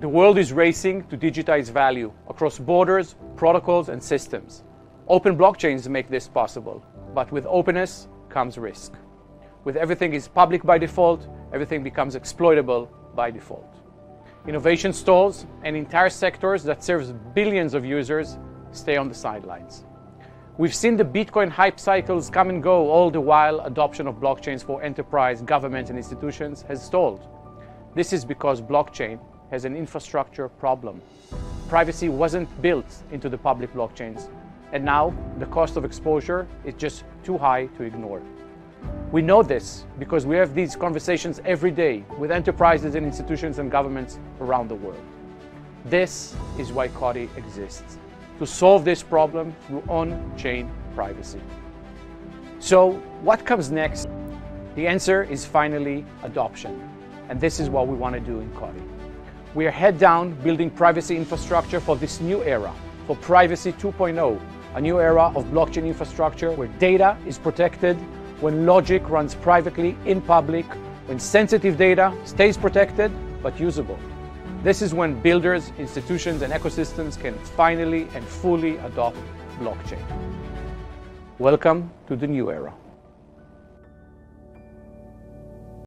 The world is racing to digitize value across borders, protocols, and systems. Open blockchains make this possible, but with openness comes risk. With everything is public by default, everything becomes exploitable by default. Innovation stalls and entire sectors that serves billions of users stay on the sidelines. We've seen the Bitcoin hype cycles come and go all the while adoption of blockchains for enterprise, government, and institutions has stalled. This is because blockchain has an infrastructure problem. Privacy wasn't built into the public blockchains, and now the cost of exposure is just too high to ignore. We know this because we have these conversations every day with enterprises and institutions and governments around the world. This is why Coti exists, to solve this problem through on-chain privacy. So what comes next? The answer is finally adoption. And this is what we want to do in Coti. We are head down building privacy infrastructure for this new era, for Privacy 2.0, a new era of blockchain infrastructure where data is protected, when logic runs privately in public, when sensitive data stays protected but usable. This is when builders, institutions, and ecosystems can finally and fully adopt blockchain. Welcome to the new era.